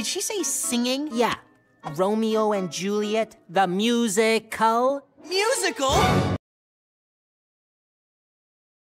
did she say singing? Yeah. Romeo and Juliet, the musical. Musical?